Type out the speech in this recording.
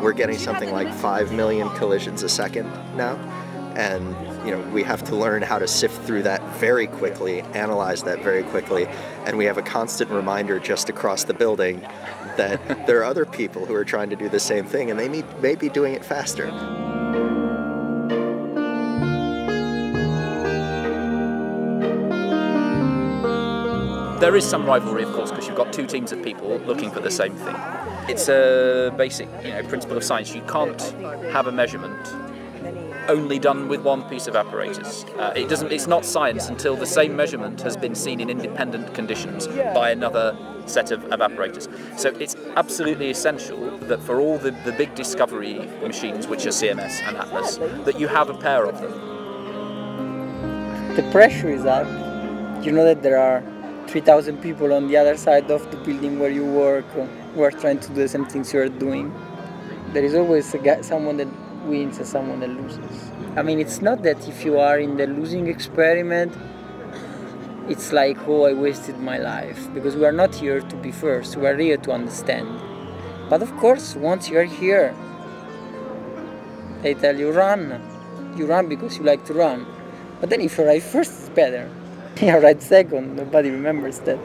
We're getting something like 5 million collisions a second now. And you know, we have to learn how to sift through that very quickly, analyze that very quickly, and we have a constant reminder just across the building that there are other people who are trying to do the same thing and they may, may be doing it faster. There is some rivalry, of course, because you've got two teams of people looking for the same thing. It's a basic, you know, principle of science. You can't have a measurement only done with one piece of apparatus. Uh, it doesn't. It's not science until the same measurement has been seen in independent conditions by another set of, of apparatus. So it's absolutely essential that for all the, the big discovery machines, which are CMS and Atlas, that you have a pair of them. The pressure is up. You know that there are 3,000 people on the other side of the building where you work who are trying to do the same things you are doing. There is always guy, someone that wins and someone that loses. I mean, it's not that if you are in the losing experiment, it's like, oh, I wasted my life. Because we are not here to be first, we are here to understand. But of course, once you are here, they tell you run. You run because you like to run. But then if you arrive first, it's better. Yeah, right second, nobody remembers that.